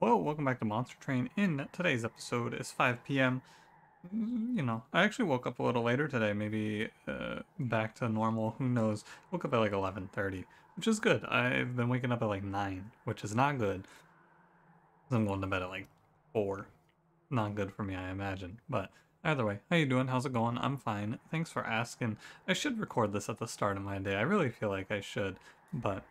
Hello, welcome back to Monster Train. In today's episode it's 5 p.m. Mm, You know, I actually woke up a little later today, maybe uh, back to normal. Who knows? Woke up at like 11:30, which is good. I've been waking up at like 9, which is not good. I'm going to bed at like 4. Not good for me, I imagine. But either way, how you doing? How's it going? I'm fine. Thanks for asking. I should record this at the start of my day. I really feel like I should, but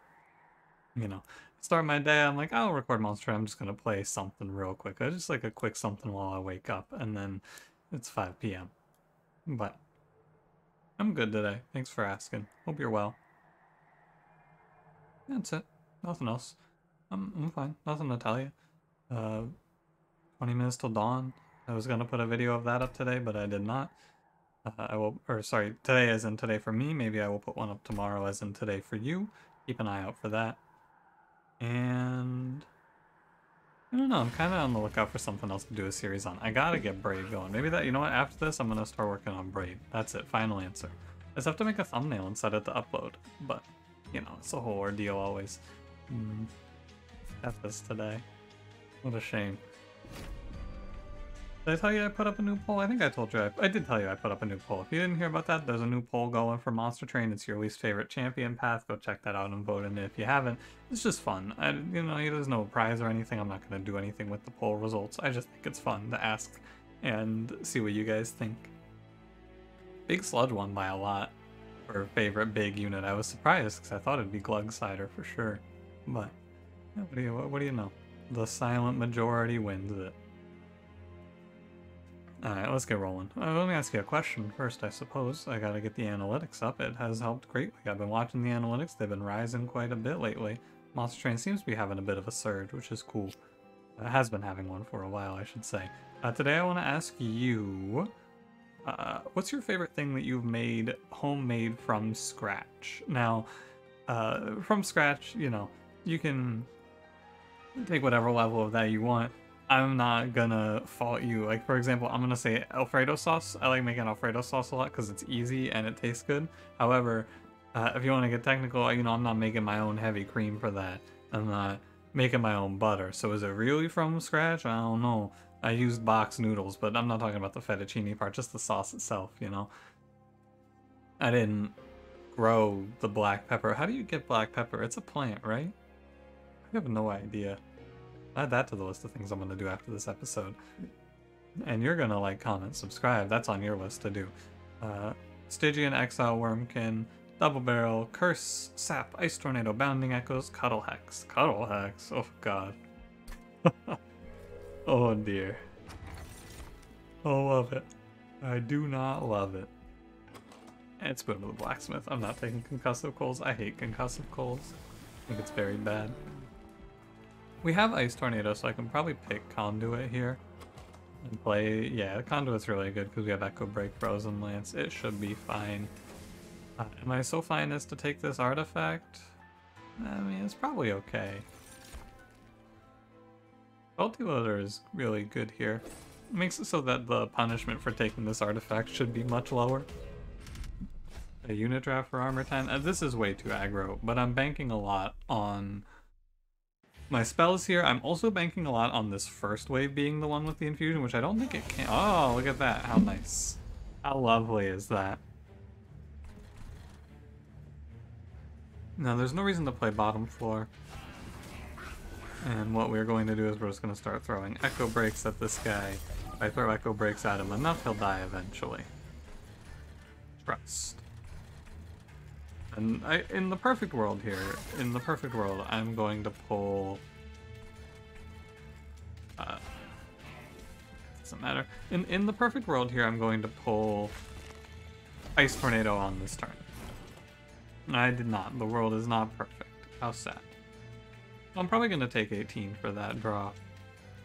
you know, start my day, I'm like, I'll record Monster. I'm just gonna play something real quick. I just like a quick something while I wake up, and then it's 5 p.m. But I'm good today. Thanks for asking. Hope you're well. That's it. Nothing else. I'm I'm fine. Nothing to tell you. Uh, 20 minutes till dawn. I was gonna put a video of that up today, but I did not. Uh, I will, or sorry, today as in today for me. Maybe I will put one up tomorrow as in today for you. Keep an eye out for that. And I don't know. I'm kind of on the lookout for something else to do a series on. I gotta get Braid going. Maybe that. You know what? After this, I'm gonna start working on Braid. That's it. Final answer. I just have to make a thumbnail and set it to upload. But you know, it's a whole ordeal always. Mm. Got this today. What a shame. Did I tell you I put up a new poll? I think I told you. I, I did tell you I put up a new poll. If you didn't hear about that, there's a new poll going for Monster Train. It's your least favorite champion path. Go check that out and vote in it if you haven't. It's just fun. I, you know, there's no prize or anything. I'm not going to do anything with the poll results. I just think it's fun to ask and see what you guys think. Big Sludge won by a lot for favorite big unit. I was surprised because I thought it'd be Glug Cider for sure. But what do you what do you know? The silent majority wins it. Alright, let's get rolling. Uh, let me ask you a question first, I suppose. I gotta get the analytics up. It has helped greatly. I've been watching the analytics. They've been rising quite a bit lately. Monster Train seems to be having a bit of a surge, which is cool. It has been having one for a while, I should say. Uh, today I want to ask you, uh, what's your favorite thing that you've made homemade from scratch? Now, uh, from scratch, you know, you can take whatever level of that you want. I'm not gonna fault you. Like, for example, I'm gonna say Alfredo sauce. I like making Alfredo sauce a lot because it's easy and it tastes good. However, uh, if you want to get technical, you know, I'm not making my own heavy cream for that. I'm not making my own butter. So is it really from scratch? I don't know. I used box noodles, but I'm not talking about the fettuccine part, just the sauce itself, you know? I didn't grow the black pepper. How do you get black pepper? It's a plant, right? I have no idea. Add that to the list of things I'm gonna do after this episode. And you're gonna like, comment, subscribe. That's on your list to do. Uh, Stygian, Exile, Wurmkin, Double Barrel, Curse, Sap, Ice Tornado, Bounding Echoes, Cuddle Hex. Cuddle Hex? Oh god. oh dear. I love it. I do not love it. And Spoon of the Blacksmith. I'm not taking concussive coals. I hate concussive coals. I think it's very bad. We have Ice Tornado, so I can probably pick Conduit here. And play... Yeah, Conduit's really good because we have Echo Break, Frozen Lance. It should be fine. Uh, am I so fine as to take this artifact? I mean, it's probably okay. Loader is really good here. makes it so that the punishment for taking this artifact should be much lower. A unit draft for armor 10. Uh, this is way too aggro, but I'm banking a lot on my spells here. I'm also banking a lot on this first wave being the one with the infusion, which I don't think it can. Oh, look at that. How nice. How lovely is that? Now, there's no reason to play bottom floor. And what we're going to do is we're just going to start throwing Echo Breaks at this guy. If I throw Echo Breaks at him enough, he'll die eventually. Trust. And I, in the perfect world here, in the perfect world, I'm going to pull... Uh, doesn't matter. In, in the perfect world here, I'm going to pull Ice Tornado on this turn. I did not. The world is not perfect. How sad. I'm probably going to take 18 for that draw.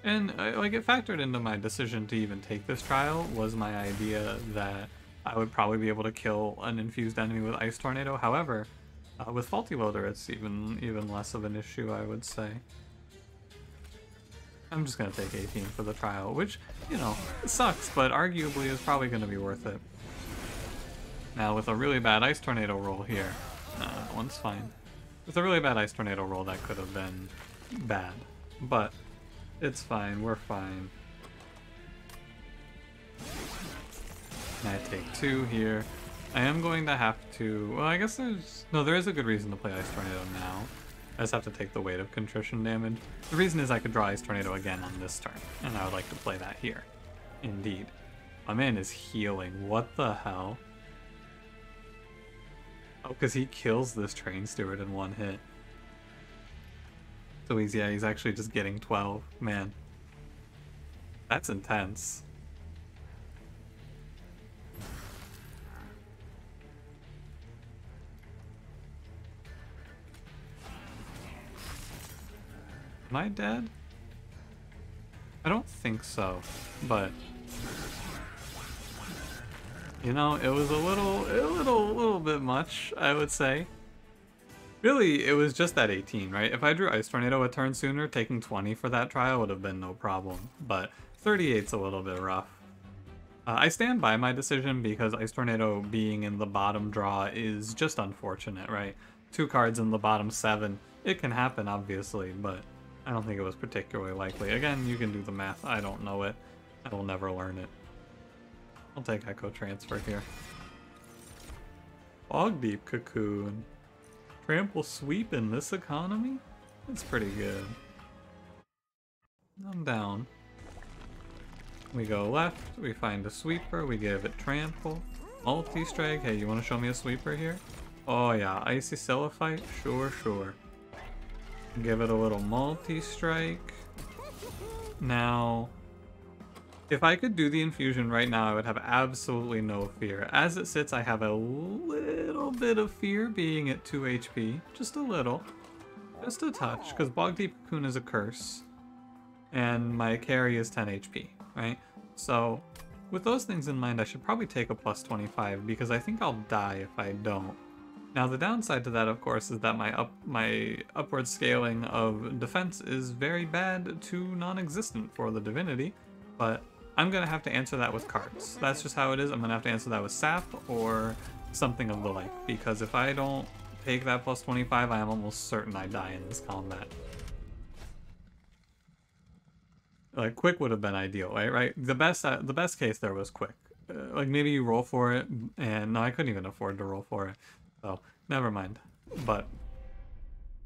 And uh, like it factored into my decision to even take this trial was my idea that I would probably be able to kill an infused enemy with Ice Tornado. However, uh, with Faulty Loader, it's even even less of an issue, I would say. I'm just gonna take 18 for the trial, which, you know, sucks, but arguably is probably gonna be worth it. Now, with a really bad Ice Tornado roll here, uh, that one's fine. With a really bad Ice Tornado roll, that could have been bad. But It's fine, we're fine. I take two here. I am going to have to... Well, I guess there's... No, there is a good reason to play Ice Tornado now. I just have to take the weight of contrition damage. The reason is I could draw Ice Tornado again on this turn, and I would like to play that here. Indeed. My man is healing. What the hell? Oh, because he kills this train steward in one hit. So he's, yeah, he's actually just getting 12. Man. That's intense. Am I dead? I don't think so, but you know, it was a little, a little, little bit much, I would say. Really, it was just that 18, right? If I drew Ice Tornado a turn sooner, taking 20 for that trial would have been no problem, but 38's a little bit rough. Uh, I stand by my decision because Ice Tornado being in the bottom draw is just unfortunate, right? Two cards in the bottom seven. It can happen, obviously, but I don't think it was particularly likely. Again, you can do the math. I don't know it. I will never learn it. I'll take Echo Transfer here. Bog Deep Cocoon. Trample Sweep in this economy? That's pretty good. I'm down. We go left, we find a sweeper, we give it trample. Multi-strike, hey, you wanna show me a sweeper here? Oh yeah, Icy Celophyte, sure, sure. Give it a little multi-strike. Now, if I could do the infusion right now, I would have absolutely no fear. As it sits, I have a little bit of fear being at 2 HP. Just a little. Just a touch, because Bog Deep Cocoon is a curse. And my carry is 10 HP, right? So, with those things in mind, I should probably take a plus 25, because I think I'll die if I don't. Now the downside to that, of course, is that my up my upward scaling of defense is very bad to non-existent for the divinity, but I'm gonna have to answer that with cards. That's just how it is. I'm gonna have to answer that with sap or something of the like, because if I don't take that plus 25, I am almost certain I die in this combat. Like quick would have been ideal, right? Right. The best uh, the best case there was quick. Uh, like maybe you roll for it, and no, I couldn't even afford to roll for it. So, never mind. But,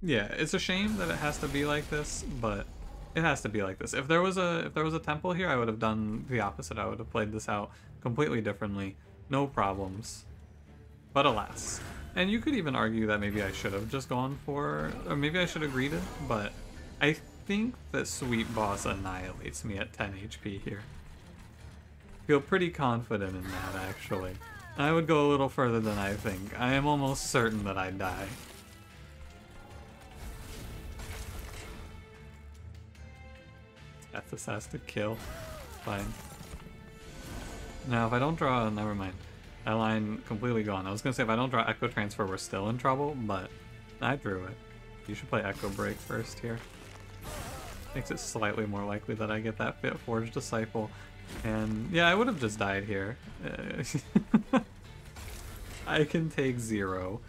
yeah, it's a shame that it has to be like this, but it has to be like this. If there was a if there was a temple here, I would have done the opposite. I would have played this out completely differently. No problems. But alas. And you could even argue that maybe I should have just gone for, or maybe I should have greeted, but I think that Sweet Boss annihilates me at 10 HP here. Feel pretty confident in that, actually. I would go a little further than I think. I am almost certain that I die. Ethos has to kill. Fine. Now, if I don't draw... Never mind. That line completely gone. I was gonna say if I don't draw Echo Transfer, we're still in trouble, but I drew it. You should play Echo Break first here. Makes it slightly more likely that I get that Fit Forge Disciple. And yeah, I would have just died here. I can take zero.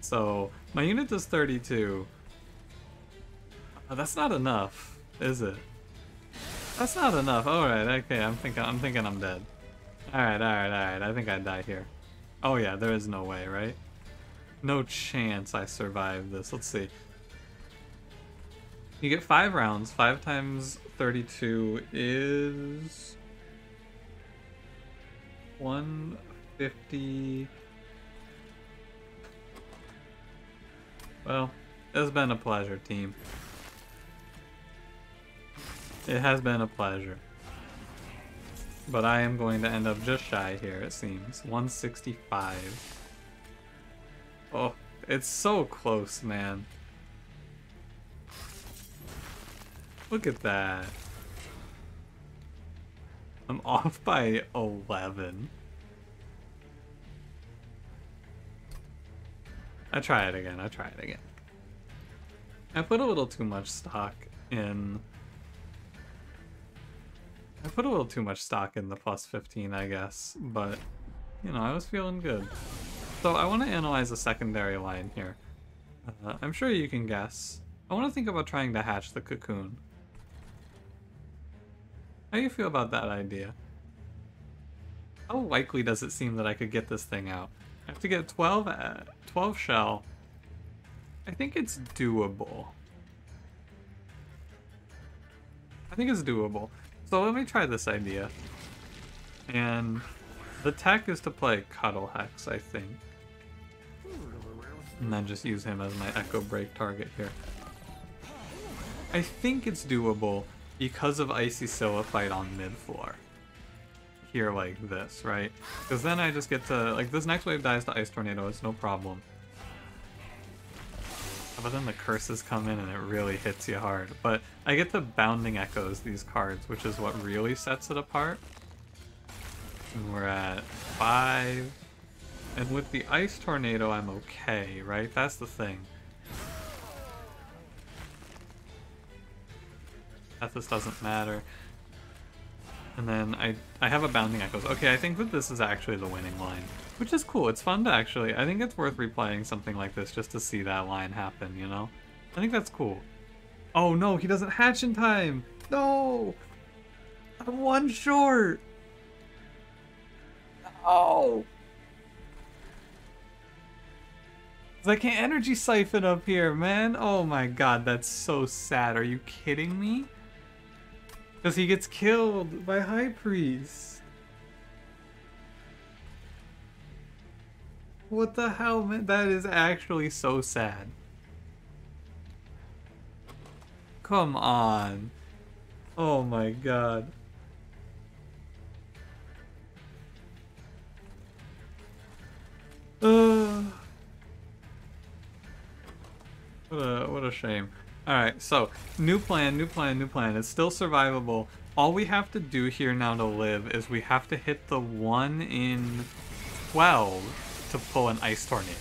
So my unit does 32. Uh, that's not enough, is it? That's not enough. Alright, okay, I'm thinking I'm thinking I'm dead. Alright, alright, alright. I think I die here. Oh yeah, there is no way, right? No chance I survive this. Let's see. You get five rounds. Five times 32 is 150. Well, it's been a pleasure, team. It has been a pleasure. But I am going to end up just shy here, it seems. 165. Oh, it's so close, man. Look at that. I'm off by 11. I try it again, I try it again. I put a little too much stock in... I put a little too much stock in the plus 15, I guess, but, you know, I was feeling good. So I want to analyze a secondary line here. Uh, I'm sure you can guess. I want to think about trying to hatch the cocoon. How do you feel about that idea? How likely does it seem that I could get this thing out? I have to get 12, uh, 12 shell. I think it's doable. I think it's doable. So let me try this idea. And the tech is to play Cuddle Hex, I think. And then just use him as my Echo Break target here. I think it's doable because of Icy fight on mid floor. Here like this, right? Because then I just get to, like this next wave dies to Ice Tornado, it's no problem. But then the curses come in and it really hits you hard. But I get the Bounding Echoes, these cards, which is what really sets it apart. And we're at 5. And with the Ice Tornado, I'm okay, right? That's the thing. Tethys doesn't matter. And then I I have a Bounding Echoes. Okay, I think that this is actually the winning line. Which is cool. It's fun to actually... I think it's worth replaying something like this just to see that line happen, you know? I think that's cool. Oh no, he doesn't hatch in time! No! I'm one short! Oh! I can't energy siphon up here, man. Oh my god, that's so sad. Are you kidding me? Because he gets killed by High Priest. What the hell, man? That is actually so sad. Come on. Oh my god. Uh, what a what a shame. Alright, so new plan, new plan, new plan. It's still survivable. All we have to do here now to live is we have to hit the 1 in 12 to pull an ice tornado.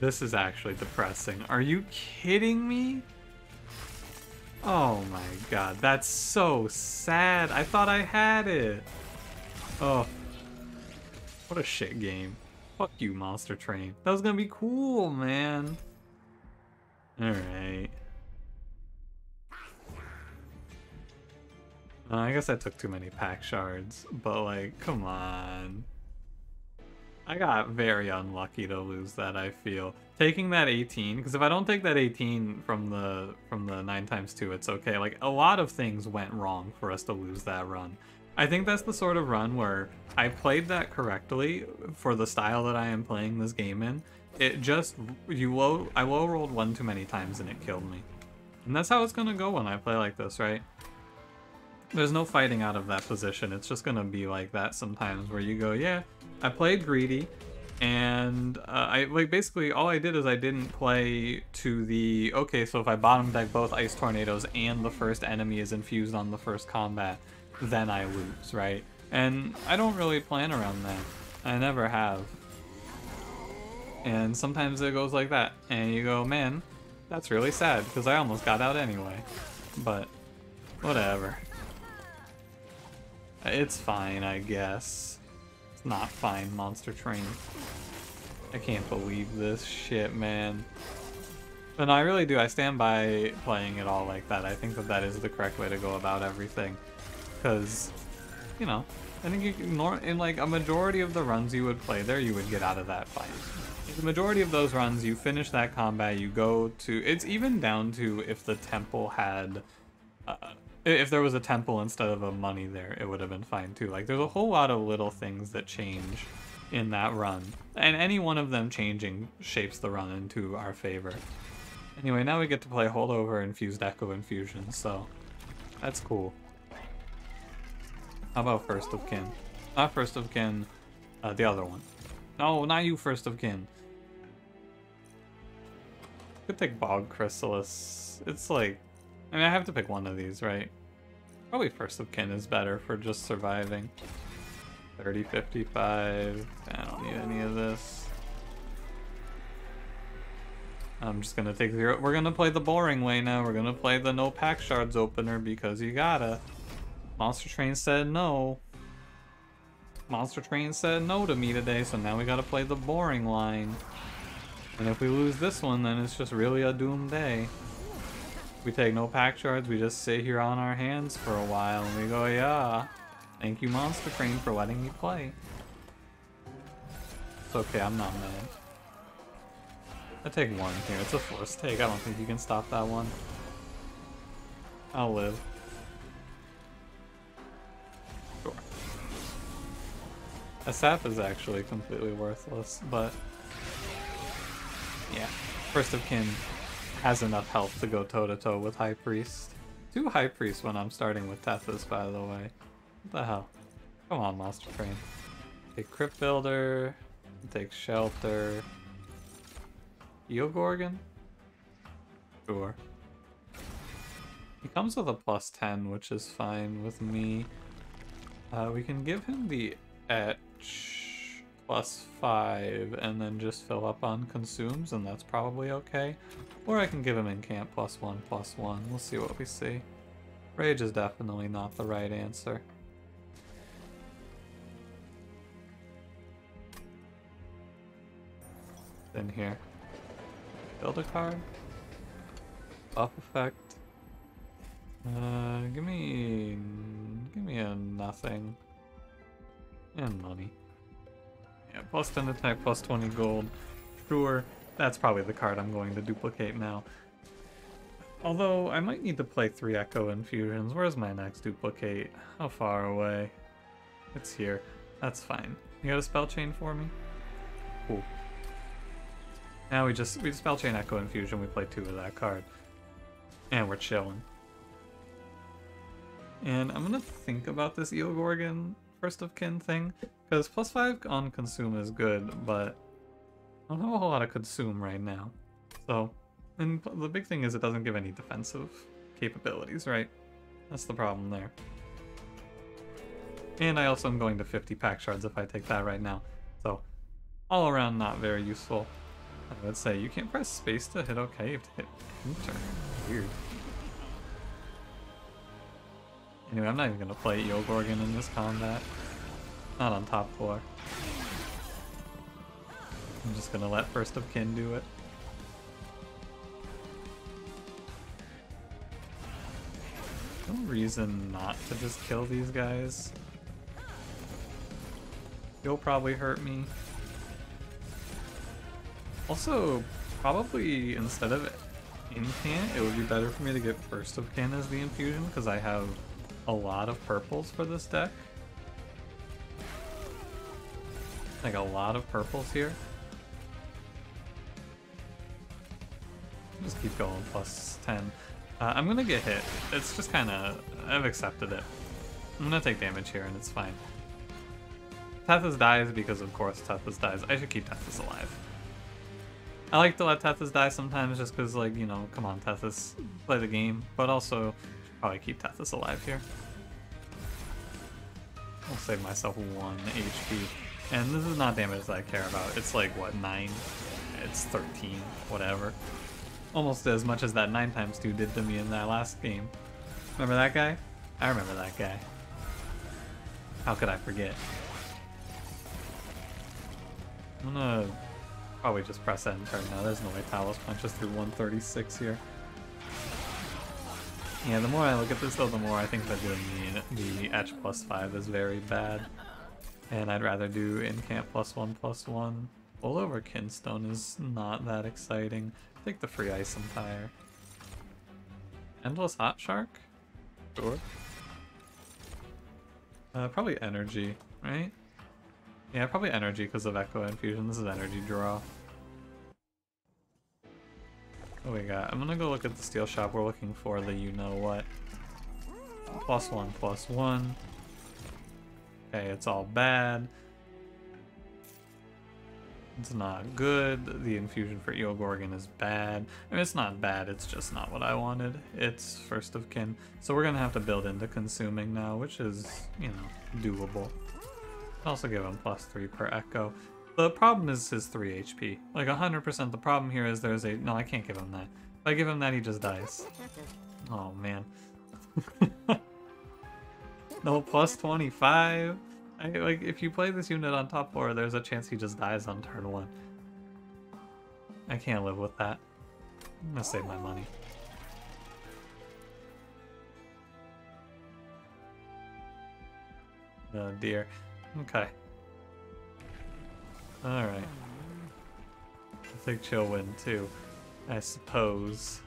This is actually depressing. Are you kidding me? Oh my god, that's so sad. I thought I had it. Oh. What a shit game. Fuck you, Monster Train. That was gonna be cool, man. Alright. Uh, I guess I took too many pack shards, but like, come on. I got very unlucky to lose that, I feel. Taking that 18, because if I don't take that 18 from the from the 9 times 2, it's okay. Like, a lot of things went wrong for us to lose that run. I think that's the sort of run where I played that correctly for the style that I am playing this game in. It just, you low, I low rolled one too many times and it killed me. And that's how it's gonna go when I play like this, right? There's no fighting out of that position. It's just gonna be like that sometimes where you go, yeah, I played greedy, and uh, I like basically all I did is I didn't play to the okay. So if I bottom deck both ice tornadoes and the first enemy is infused on the first combat, then I lose, right? And I don't really plan around that. I never have. And sometimes it goes like that, and you go, man, that's really sad because I almost got out anyway. But whatever. It's fine, I guess. It's not fine, Monster Train. I can't believe this shit, man. But no, I really do. I stand by playing it all like that. I think that that is the correct way to go about everything. Because, you know, I think in like a majority of the runs you would play there, you would get out of that fight. The majority of those runs, you finish that combat, you go to, it's even down to if the temple had, uh, if there was a temple instead of a money there, it would have been fine too. Like there's a whole lot of little things that change in that run. And any one of them changing shapes the run into our favor. Anyway, now we get to play holdover infused echo infusion, so that's cool. How about first of kin? Not first of kin, uh, the other one. No, not you first of kin. Could take Bog Chrysalis. It's like, I mean, I have to pick one of these, right? Probably First of Kin is better for just surviving. 30, 55. I don't need any of this. I'm just gonna take zero. We're gonna play the boring way now. We're gonna play the no pack shards opener because you gotta. Monster Train said no. Monster Train said no to me today, so now we gotta play the boring line. And if we lose this one, then it's just really a doomed day. We take no pack shards, we just sit here on our hands for a while and we go, yeah. Thank you, Monster Train, for letting me play. It's okay, I'm not mad. I take one here. It's a forced take. I don't think you can stop that one. I'll live. A sap is actually completely worthless, but yeah. First of kin has enough health to go toe to toe with High Priest. Two High Priests when I'm starting with Tethys, by the way. What the hell? Come on, Monster Train. Take Crypt Builder, take Shelter. Eel Gorgon? Sure. He comes with a plus 10, which is fine with me. Uh, we can give him the plus 5 and then just fill up on consumes, and that's probably okay. Or I can give him incant plus 1 plus 1. We'll see what we see. Rage is definitely not the right answer. In here. Build a card. Buff effect. Uh, give me, give me a nothing. And money. Yeah, plus 10 attack, plus 20 gold. Sure, that's probably the card I'm going to duplicate now. Although, I might need to play 3 Echo Infusions. Where's my next duplicate? How far away? It's here. That's fine. You got a spell chain for me? Cool. Now we just we spell chain Echo Infusion, we play two of that card. And we're chilling. And I'm gonna think about this Eel Gorgon first of kin thing, because plus five on consume is good, but I don't have a whole lot of consume right now. So, and the big thing is it doesn't give any defensive capabilities, right? That's the problem there. And I also am going to 50 pack shards if I take that right now. So, all around not very useful. I would say you can't press space to hit OK, you have to hit enter. Weird. Anyway, I'm not even gonna play Eel Gorgon in this combat. Not on top four. I'm just gonna let First of Kin do it. No reason not to just kill these guys. You'll probably hurt me. Also, probably instead of incant, it would be better for me to get First of Kin as the infusion, because I have a lot of purples for this deck. Like a lot of purples here. Just keep going, plus 10. Uh, I'm gonna get hit. It's just kind of, I've accepted it. I'm gonna take damage here and it's fine. Tethys dies because of course Tethys dies. I should keep Tethys alive. I like to let Tethys die sometimes just because, like, you know, come on, Tethys, play the game. But also, probably keep Tethys alive here. I'll save myself 1 HP. And this is not damage that I care about. It's like, what, 9? It's 13, whatever. Almost as much as that 9 times 2 did to me in that last game. Remember that guy? I remember that guy. How could I forget? I'm gonna Probably just press enter now. There's no way Talos punches through 136 here. Yeah, the more I look at this though, the more I think that doing the, the etch plus 5 is very bad. And I'd rather do incant plus 1 plus 1. All over Kinstone is not that exciting. Take the free Ice Empire. Endless Hot Shark? Sure. Uh, probably Energy, right? Yeah, probably energy because of Echo Infusion. This is energy draw. What we got? I'm gonna go look at the steel shop. We're looking for the you know what. Plus one, plus one. Okay, it's all bad. It's not good. The infusion for Eel Gorgon is bad. I mean, it's not bad, it's just not what I wanted. It's first of kin. So we're gonna have to build into consuming now, which is, you know, doable also give him plus 3 per echo. The problem is his 3 HP. Like 100% the problem here is there's a... No, I can't give him that. If I give him that, he just dies. Oh, man. no, plus 25? I, like, if you play this unit on top 4, there's a chance he just dies on turn 1. I can't live with that. I'm gonna save my money. Oh dear. Okay. Alright. I think she'll win too. I suppose.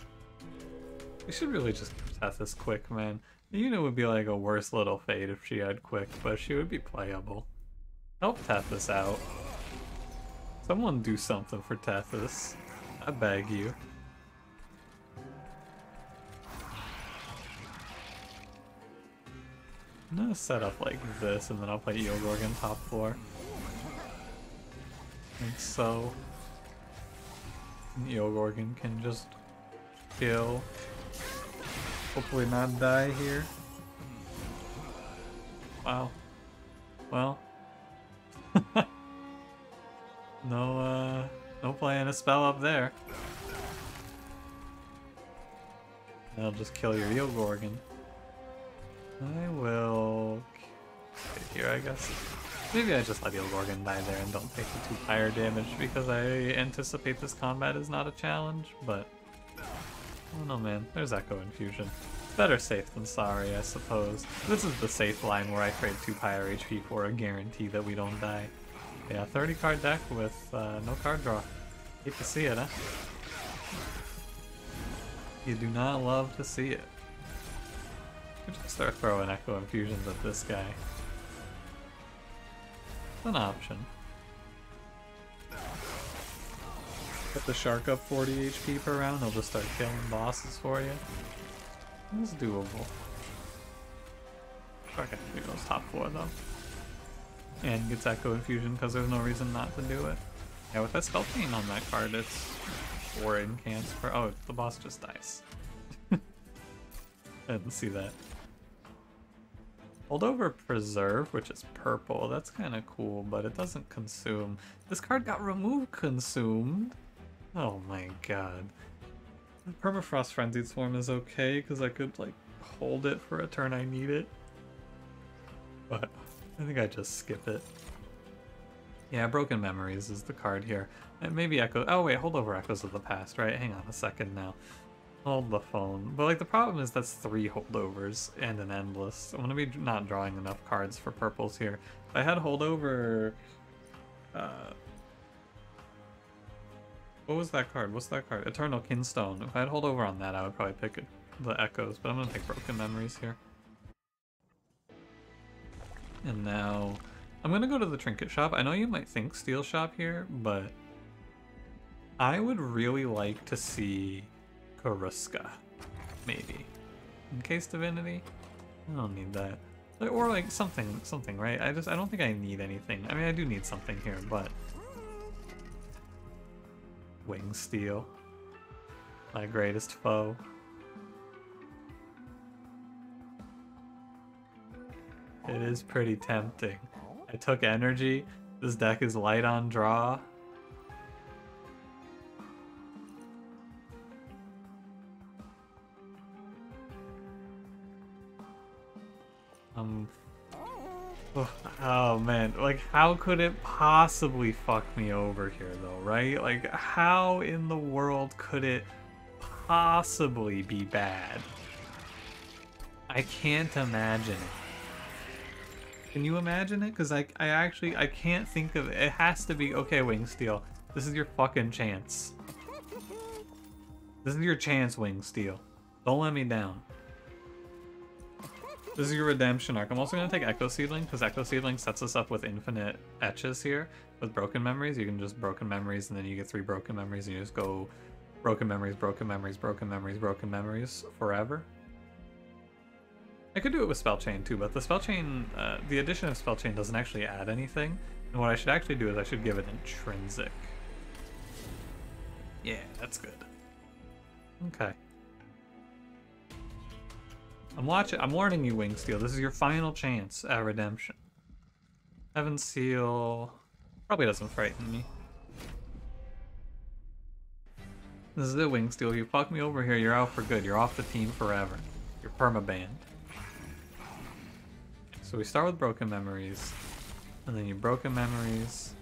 We should really just give this quick, man. The unit would be like a worse little fate if she had quick, but she would be playable. Help Tethys out. Someone do something for Tethys. I beg you. I'm gonna set up like this and then I'll play Eel Gorgon top four. Like so. Eel Gorgon can just kill. Hopefully not die here. Wow. Well. no, uh, no playing a spell up there. That'll just kill your Eel Gorgon. I will... here, I guess. Maybe I just let Gorgon die there and don't take the two fire damage because I anticipate this combat is not a challenge, but... I don't know, man. There's Echo Infusion. Better safe than sorry, I suppose. This is the safe line where I trade 2 higher HP for a guarantee that we don't die. Yeah, 30 card deck with uh, no card draw. Hate to see it, huh? You do not love to see it. Could just start throwing Echo Infusions at this guy. An option. Get the shark up 40 HP per round, he'll just start killing bosses for you. It's doable. Shark actually goes top 4 though. And gets Echo Infusion because there's no reason not to do it. Yeah, with that Spell Chain on that card, it's 4 incants for- oh, the boss just dies. I didn't see that. Holdover Preserve, which is purple, that's kind of cool, but it doesn't consume. This card got removed consumed. Oh my god. Permafrost Frenzied Swarm is okay, because I could, like, hold it for a turn I need it. But I think I just skip it. Yeah, Broken Memories is the card here. And maybe Echo- oh wait, Holdover Echoes of the Past, right? Hang on a second now. Hold the phone. But like the problem is that's three holdovers and an endless. I'm gonna be not drawing enough cards for purples here. If I had holdover... Uh, what was that card? What's that card? Eternal Kinstone. If I had holdover on that, I would probably pick the Echoes, but I'm gonna take Broken Memories here. And now, I'm gonna go to the Trinket Shop. I know you might think Steel Shop here, but I would really like to see Karuska, maybe. In case Divinity? I don't need that. Or like something, something, right? I just, I don't think I need anything. I mean, I do need something here, but... Winged Steel. My greatest foe. It is pretty tempting. I took energy. This deck is light on draw. Um. Oh, oh man, like how could it possibly fuck me over here though, right? Like how in the world could it possibly be bad? I can't imagine it. Can you imagine it? Because I, I actually, I can't think of it. It has to be, okay, Winged Steel. This is your fucking chance. This is your chance, Winged Steel. Don't let me down. This is your redemption arc. I'm also going to take Echo Seedling, because Echo Seedling sets us up with infinite etches here. With Broken Memories, you can just Broken Memories, and then you get three Broken Memories, and you just go Broken Memories, Broken Memories, Broken Memories, Broken Memories forever. I could do it with Spell Chain too, but the Spell Chain, uh, the addition of Spell Chain doesn't actually add anything. And what I should actually do is I should give it Intrinsic. Yeah, that's good. Okay. I'm watching. I'm warning you, Winged Steel. This is your final chance at redemption. Heaven Seal probably doesn't frighten me. This is it, Winged Steel. You fuck me over here, you're out for good. You're off the team forever. You're perma-banned. So we start with Broken Memories, and then you Broken Memories.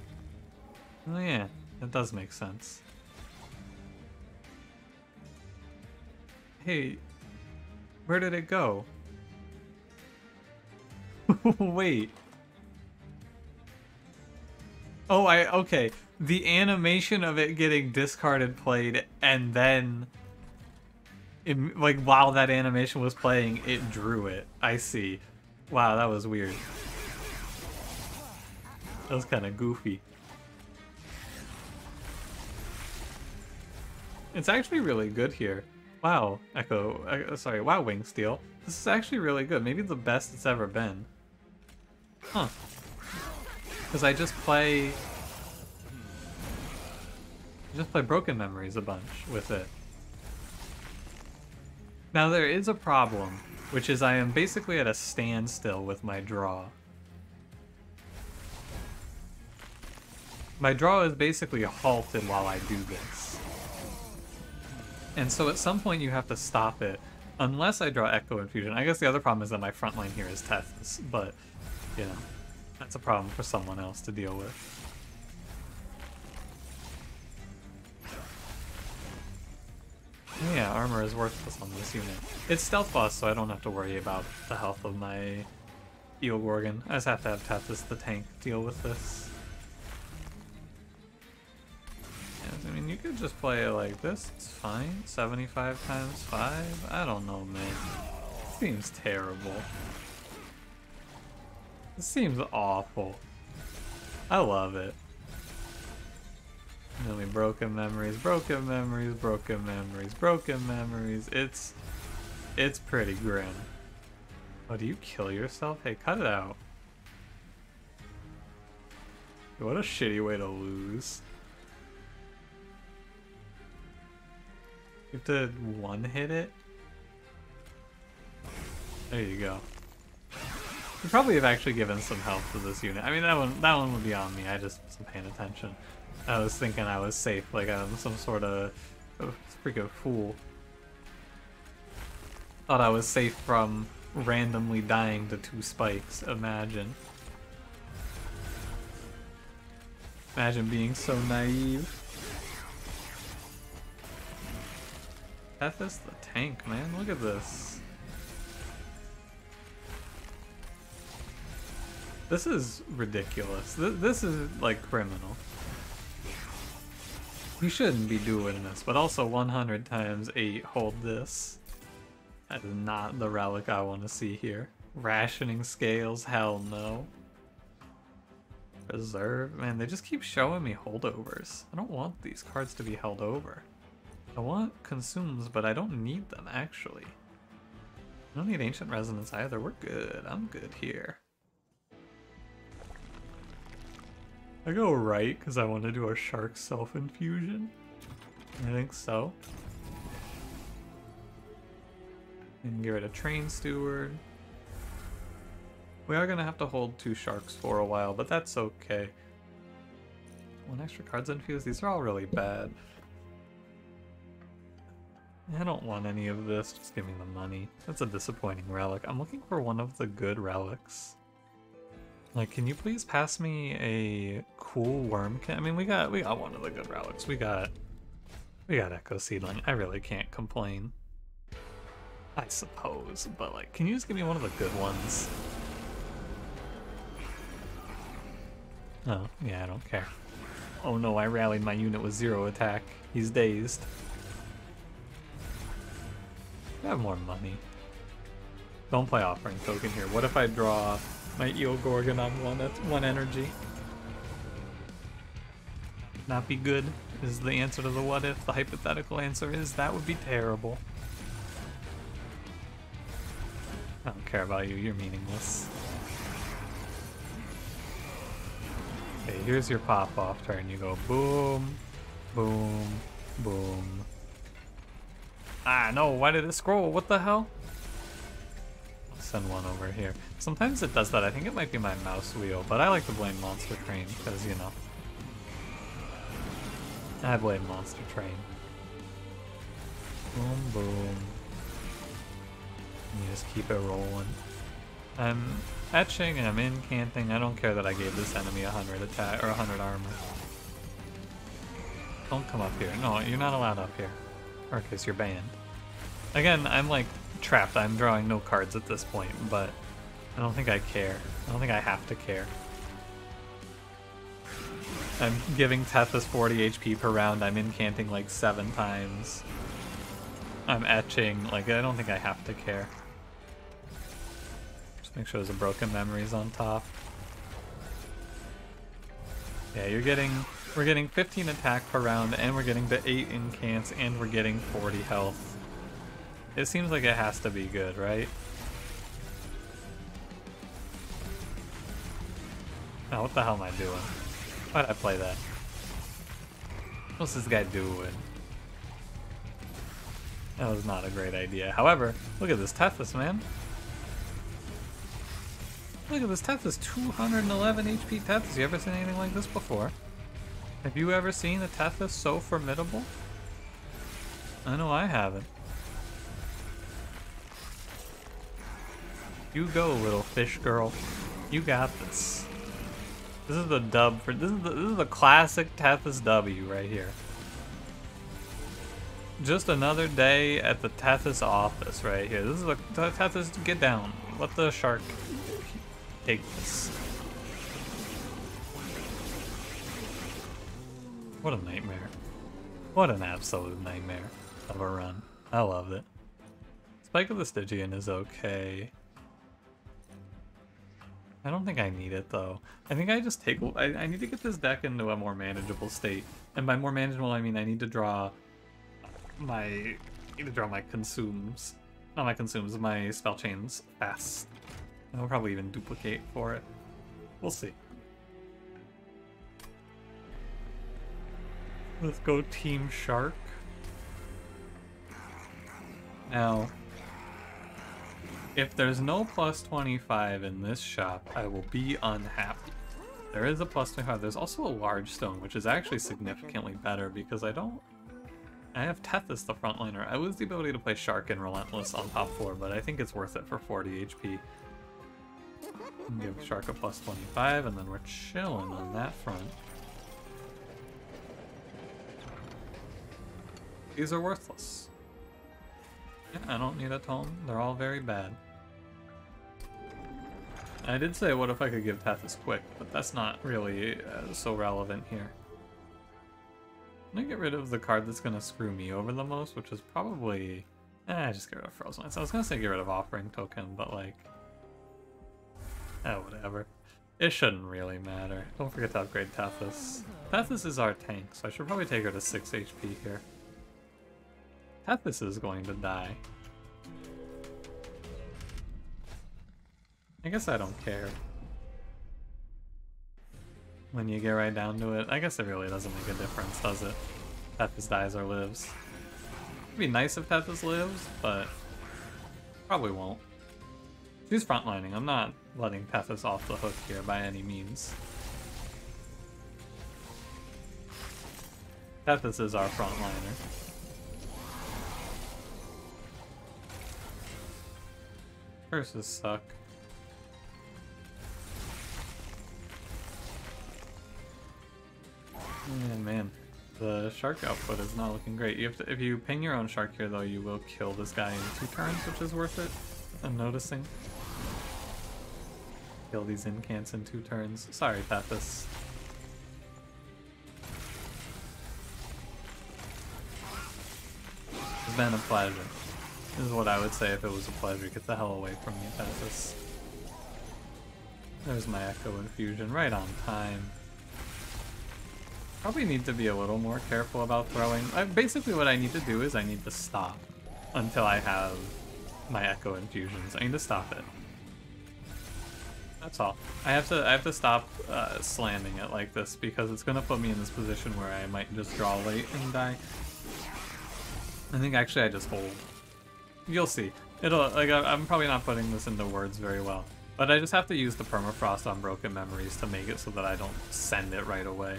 Oh yeah, that does make sense. Hey, where did it go? Wait. Oh, I okay. The animation of it getting discarded played, and then, it, like while that animation was playing, it drew it. I see. Wow, that was weird. That was kind of goofy. It's actually really good here. Wow, Echo, uh, sorry, wow, Winged Steel. This is actually really good. Maybe the best it's ever been. Huh. Because I just play... I just play Broken Memories a bunch with it. Now there is a problem, which is I am basically at a standstill with my draw. My draw is basically halted while I do this. And so at some point you have to stop it, unless I draw Echo Infusion. I guess the other problem is that my front line here is Tethys, but, you know, that's a problem for someone else to deal with. Yeah, armor is worthless on this unit. It's stealth boss, so I don't have to worry about the health of my Eel Gorgon. I just have to have Tethys, the tank, deal with this. Could just play it like this. It's fine. 75 times 5? I don't know, man. Seems terrible. It seems awful. I love it. Really broken memories, broken memories, broken memories, broken memories. It's it's pretty grim. Oh, do you kill yourself? Hey, cut it out. What a shitty way to lose. You have to one hit it? There you go. You probably have actually given some health to this unit. I mean, that one that one would be on me. I just wasn't paying attention. I was thinking I was safe, like I'm some sort of freaking fool. Thought I was safe from randomly dying to two spikes. Imagine. Imagine being so naive. Tethys the tank, man. Look at this. This is ridiculous. Th this is, like, criminal. We shouldn't be doing this, but also 100 times 8 hold this. That is not the relic I want to see here. Rationing scales? Hell no. Reserve? Man, they just keep showing me holdovers. I don't want these cards to be held over. I want consumes, but I don't need them, actually. I don't need Ancient Resonance either. We're good. I'm good here. I go right because I want to do a Shark Self-Infusion. I think so. And get rid of Train Steward. We are going to have to hold two Sharks for a while, but that's okay. One extra card's infused. These are all really bad. I don't want any of this, just give me the money. That's a disappointing relic. I'm looking for one of the good relics. Like, can you please pass me a cool worm? I mean, we got we got one of the good relics. We got we got Echo Seedling. I really can't complain. I suppose, but like, can you just give me one of the good ones? Oh, yeah, I don't care. Oh no, I rallied my unit with zero attack. He's dazed. I have more money. Don't play offering token here. What if I draw my Eel Gorgon on one that's one energy? Not be good is the answer to the what if. The hypothetical answer is that would be terrible. I don't care about you, you're meaningless. Okay, here's your pop off turn. You go boom, boom, boom, Ah, no, why did it scroll? What the hell? I'll send one over here. Sometimes it does that. I think it might be my mouse wheel, but I like to blame Monster Train because, you know. I blame Monster Train. Boom, boom. You just keep it rolling. I'm etching and I'm incanting. I don't care that I gave this enemy 100 attack or 100 armor. Don't come up here. No, you're not allowed up here. Arcus, you're banned. Again, I'm like trapped. I'm drawing no cards at this point, but I don't think I care. I don't think I have to care. I'm giving Tethys 40 HP per round. I'm incanting like seven times. I'm etching. Like, I don't think I have to care. Just make sure there's a broken memories on top. Yeah, you're getting... We're getting 15 attack per round, and we're getting the 8 incants, and we're getting 40 health. It seems like it has to be good, right? Now, what the hell am I doing? Why'd I play that? What's this guy doing? That was not a great idea. However, look at this Tethys, man. Look at this Tethys, 211 HP Tethys. You ever seen anything like this before? Have you ever seen a Tethys so formidable? I know I haven't. You go, little fish girl. You got this. This is the dub for this is the this is the classic Tethys W right here. Just another day at the Tethys office right here. This is the Tethys get down. Let the shark take this. What a nightmare. What an absolute nightmare of a run. I love it. Spike of the Stygian is okay. I don't think I need it though. I think I just take, I, I need to get this deck into a more manageable state. And by more manageable, I mean I need to draw my, I need to draw my consumes, not my consumes, my spell chains fast. I'll probably even duplicate for it. We'll see. Let's go Team Shark. Now, if there's no plus 25 in this shop, I will be unhappy. There is a plus 25. There's also a large stone, which is actually significantly better because I don't... I have Tethys, the frontliner. I lose the ability to play Shark and Relentless on top 4, but I think it's worth it for 40 HP. Give Shark a plus 25, and then we're chilling on that front. These are worthless. Yeah, I don't need a tome. They're all very bad. I did say, what if I could give Tethys quick, but that's not really uh, so relevant here. I'm gonna get rid of the card that's gonna screw me over the most, which is probably... Eh, just get rid of Frozen So I was gonna say get rid of Offering Token, but like... Eh, whatever. It shouldn't really matter. Don't forget to upgrade Tethys. Tethys is our tank, so I should probably take her to 6 HP here. Tethys is going to die. I guess I don't care. When you get right down to it, I guess it really doesn't make a difference, does it? Tethys dies or lives. It'd be nice if Tethys lives, but probably won't. She's frontlining. I'm not letting Tethys off the hook here by any means. Tethys is our frontliner. Curses suck. Yeah, man. The shark output is not looking great. You to, if you ping your own shark here, though, you will kill this guy in two turns, which is worth it. I'm noticing. Kill these incants in two turns. Sorry, Tethys. It's been a pleasure. This is what I would say if it was a pleasure. Get the hell away from me, Tethys. There's my Echo Infusion, right on time. Probably need to be a little more careful about throwing. I, basically what I need to do is I need to stop until I have my Echo Infusions. I need to stop it. That's all. I have to I have to stop uh, slamming it like this because it's gonna put me in this position where I might just draw late and die. I think actually I just hold. You'll see. It'll like I'm probably not putting this into words very well, but I just have to use the permafrost on broken memories to make it so that I don't send it right away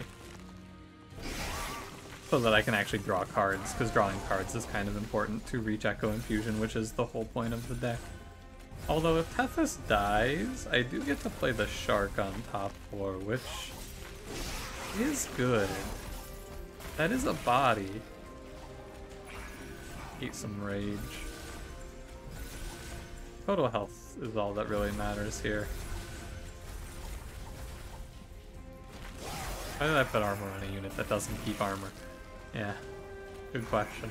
so that I can actually draw cards, because drawing cards is kind of important to reach Echo Infusion, which is the whole point of the deck. Although if Tethys dies, I do get to play the Shark on top 4, which is good. That is a body. Eat some rage. Total health is all that really matters here. Why did I put armor on a unit that doesn't keep armor? Yeah, good question.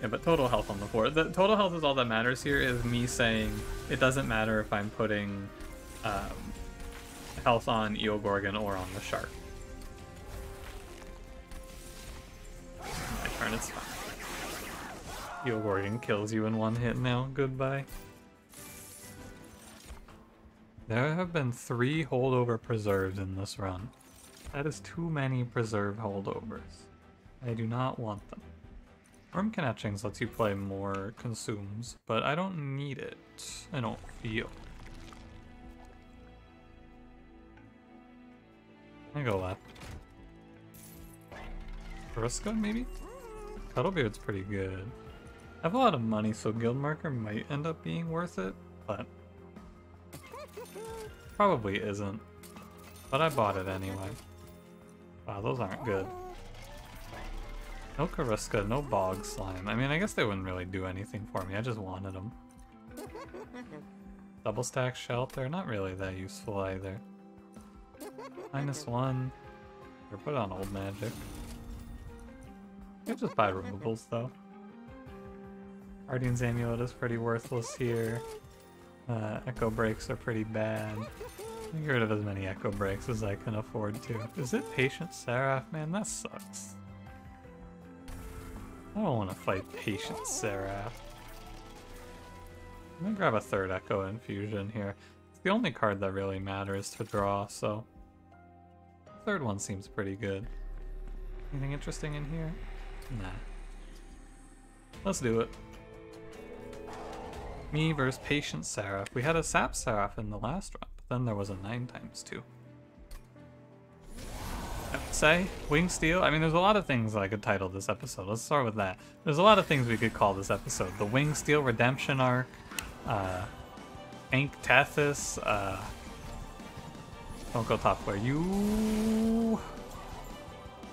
Yeah, but total health on the board. The total health is all that matters here is me saying it doesn't matter if I'm putting um, health on Eel Gorgon or on the shark. My turn, it's fine. Eel Gorgon kills you in one hit now. Goodbye. There have been three holdover preserves in this run. That is too many preserve holdovers. I do not want them. Worm Etchings lets you play more consumes, but I don't need it. I don't feel. I go left. Kariska, maybe? Cuddlebeard's pretty good. I have a lot of money, so Guildmarker might end up being worth it, but probably isn't. But I bought it anyway. Wow, those aren't good. No Kariska, no Bog Slime. I mean, I guess they wouldn't really do anything for me. I just wanted them. Double stack shelter, not really that useful either. Minus one. Or put on old magic. You just buy removals though. Guardian's Amulet is pretty worthless here. Uh, echo breaks are pretty bad. Get rid of as many echo breaks as I can afford to. Is it Patient Seraph? Man, that sucks. I don't want to fight Patient Seraph. I'm gonna grab a third Echo Infusion here. It's the only card that really matters to draw, so... Third one seems pretty good. Anything interesting in here? Nah. Let's do it. Me versus Patient Seraph. We had a Sap Seraph in the last run, but then there was a 9 times 2 say? Winged Steel? I mean, there's a lot of things I could title this episode. Let's start with that. There's a lot of things we could call this episode. The Winged Steel Redemption Arc, uh, Ank Tethys, uh, don't go top where you...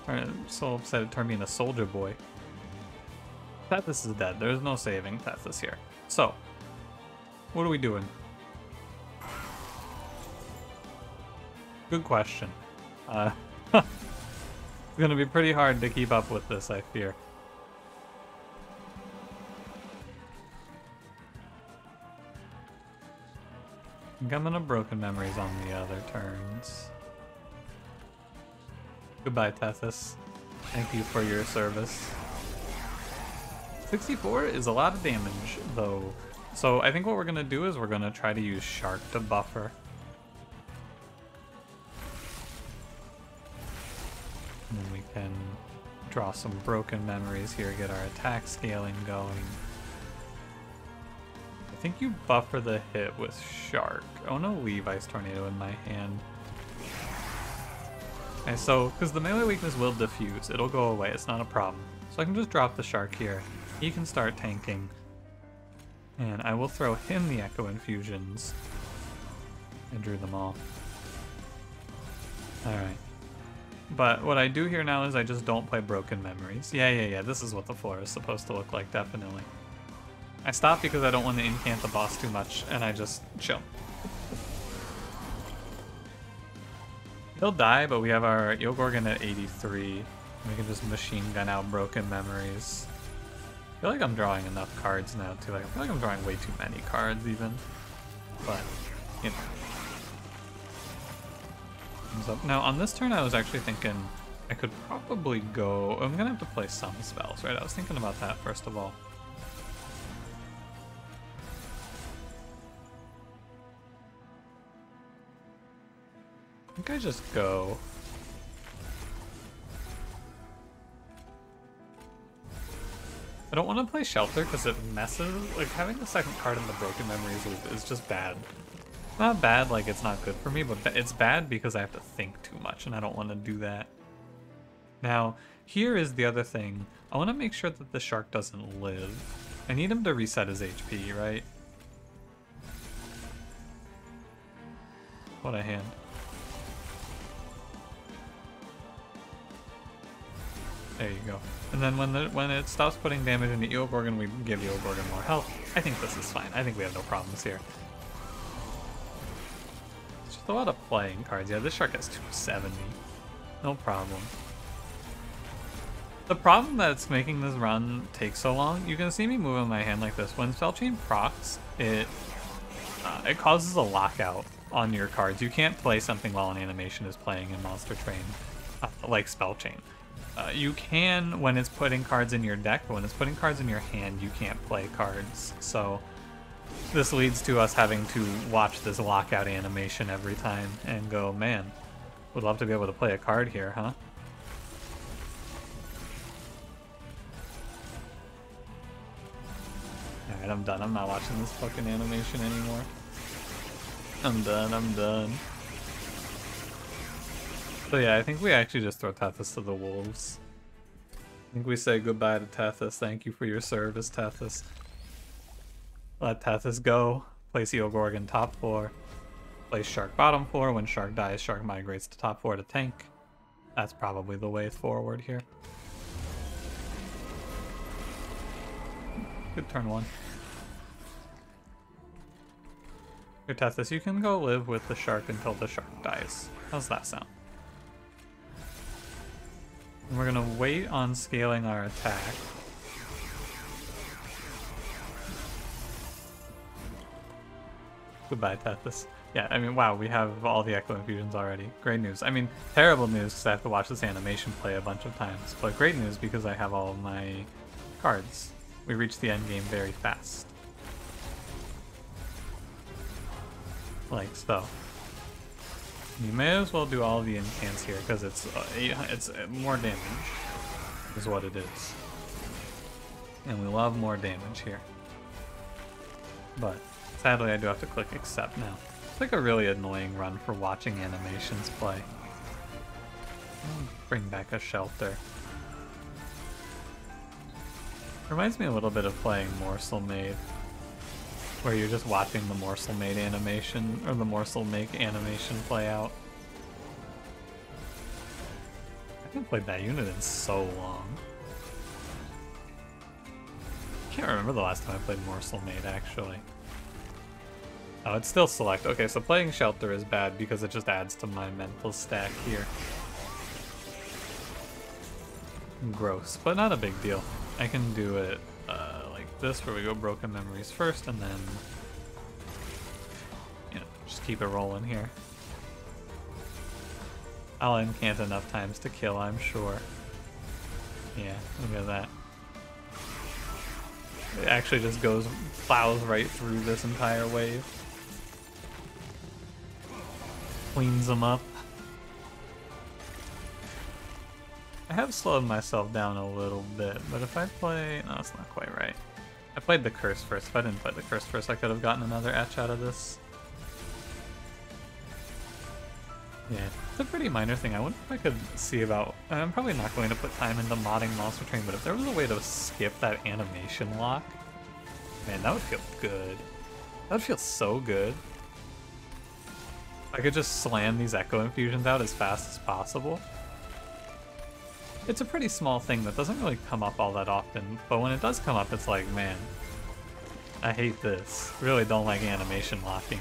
I'm so upset it turned me into Soldier Boy. Tethys is dead. There's no saving Tethys here. So, what are we doing? Good question. Uh, It's gonna be pretty hard to keep up with this, I fear. I'm gonna broken memories on the other turns. Goodbye, Tethys. Thank you for your service. 64 is a lot of damage, though. So I think what we're gonna do is we're gonna try to use Shark to buffer. Can draw some broken memories here, get our attack scaling going. I think you buffer the hit with Shark. Oh no, Levi's Tornado in my hand. And so, because the melee weakness will diffuse, it'll go away, it's not a problem. So I can just drop the Shark here. He can start tanking. And I will throw him the Echo Infusions. I drew them all. Alright. But what I do here now is I just don't play Broken Memories. Yeah, yeah, yeah, this is what the floor is supposed to look like, definitely. I stop because I don't want to incant the boss too much, and I just chill. He'll die, but we have our Eel Gorgon at 83. We can just machine gun out Broken Memories. I feel like I'm drawing enough cards now, too. Like, I feel like I'm drawing way too many cards, even. But, you know comes up. Now, on this turn, I was actually thinking I could probably go... I'm going to have to play some spells, right? I was thinking about that first of all. I think I just go... I don't want to play Shelter because it messes... Like, having the second card in the Broken Memories loop is just bad. Not bad, like it's not good for me, but it's bad because I have to think too much, and I don't want to do that. Now, here is the other thing. I want to make sure that the shark doesn't live. I need him to reset his HP, right? What a hand. There you go. And then when the when it stops putting damage into Eel Gorgon, we give Eel Gorgon more health. I think this is fine. I think we have no problems here. A lot of playing cards. Yeah, this shark has 270. No problem. The problem that's making this run take so long, you can see me moving my hand like this. When Spell Chain procs, it uh, it causes a lockout on your cards. You can't play something while an animation is playing in Monster Train, uh, like Spell Chain. Uh, you can when it's putting cards in your deck, but when it's putting cards in your hand, you can't play cards. So this leads to us having to watch this lockout animation every time and go, man, would love to be able to play a card here, huh? Alright, I'm done. I'm not watching this fucking animation anymore. I'm done, I'm done. So yeah, I think we actually just throw Tethys to the wolves. I think we say goodbye to Tethys. Thank you for your service, Tethys. Let Tethys go. Place Eel Gorgon top four. Place Shark bottom four. When Shark dies, Shark migrates to top four to tank. That's probably the way forward here. Good turn one. Here, Tethys, you can go live with the shark until the shark dies. How's that sound? And we're gonna wait on scaling our attack. Goodbye, Tethys. Yeah, I mean, wow, we have all the Echo Infusions already. Great news. I mean, terrible news because I have to watch this animation play a bunch of times, but great news because I have all my cards. We reached the end game very fast. Like so. You may as well do all the incants here because it's uh, it's uh, more damage is what it is. And we love more damage here. But sadly I do have to click accept now. It's like a really annoying run for watching animations play. Bring back a shelter. Reminds me a little bit of playing Morsel Maid where you're just watching the Morsel Maid animation or the morsel make animation play out. I haven't played that unit in so long. I Can't remember the last time I played Morsel Maid actually. Oh, it's still select. Okay, so playing shelter is bad because it just adds to my mental stack here. Gross, but not a big deal. I can do it uh, like this where we go broken memories first and then you know just keep it rolling here I'll incant enough times to kill I'm sure yeah look at that it actually just goes plows right through this entire wave cleans them up I have slowed myself down a little bit, but if I play... No, that's not quite right. I played the curse first. If I didn't play the curse first, I could have gotten another etch out of this. Yeah, it's a pretty minor thing. I wonder if I could see about... I'm probably not going to put time into modding Monster Train, but if there was a way to skip that animation lock, man, that would feel good. That would feel so good. I could just slam these Echo Infusions out as fast as possible. It's a pretty small thing that doesn't really come up all that often, but when it does come up, it's like, man, I hate this. Really don't like animation locking.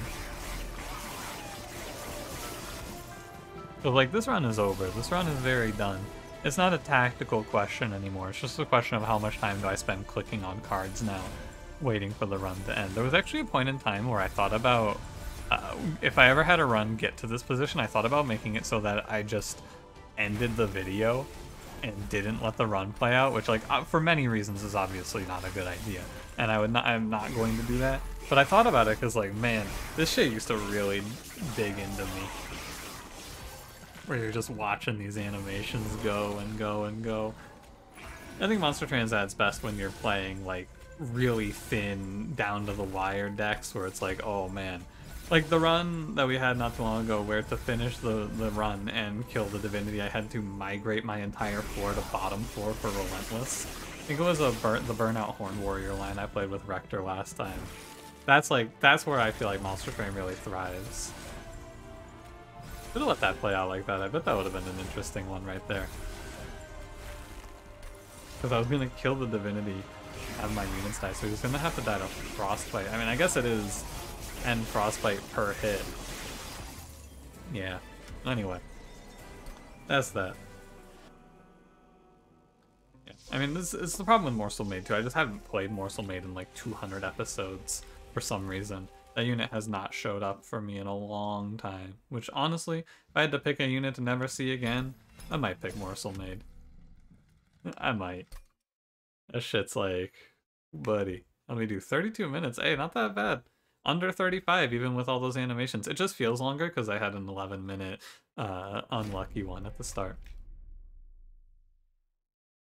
But like, this run is over. This run is very done. It's not a tactical question anymore. It's just a question of how much time do I spend clicking on cards now, waiting for the run to end. There was actually a point in time where I thought about, uh, if I ever had a run get to this position, I thought about making it so that I just ended the video and didn't let the run play out, which like uh, for many reasons is obviously not a good idea. And I would not, I'm not going to do that. But I thought about it because like, man, this shit used to really dig into me. Where you're just watching these animations go and go and go. I think Monster Transat's best when you're playing like really thin, down to the wire decks where it's like, oh man, like the run that we had not too long ago, where to finish the, the run and kill the divinity, I had to migrate my entire floor to bottom floor for Relentless. I think it was a burn the Burnout Horn Warrior line I played with Rector last time. That's like that's where I feel like Monster Train really thrives. Should have let that play out like that. I bet that would have been an interesting one right there. Because I was gonna kill the divinity, have my units die, so he's gonna have to die to frostbite. I mean, I guess it is end frostbite per hit. Yeah. Anyway, that's that. Yeah. I mean, this is the problem with Morsel Maid too. I just haven't played Morsel Maid in like 200 episodes for some reason. That unit has not showed up for me in a long time. Which honestly, if I had to pick a unit to never see again, I might pick Morsel Maid. I might. That shit's like, buddy. Let me do 32 minutes. Hey, not that bad. Under 35, even with all those animations. It just feels longer because I had an 11 minute uh, unlucky one at the start.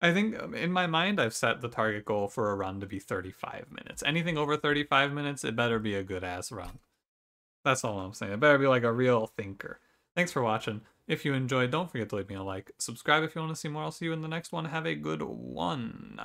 I think um, in my mind, I've set the target goal for a run to be 35 minutes. Anything over 35 minutes, it better be a good ass run. That's all I'm saying. It better be like a real thinker. Thanks for watching. If you enjoyed, don't forget to leave me a like. Subscribe if you want to see more. I'll see you in the next one. Have a good one.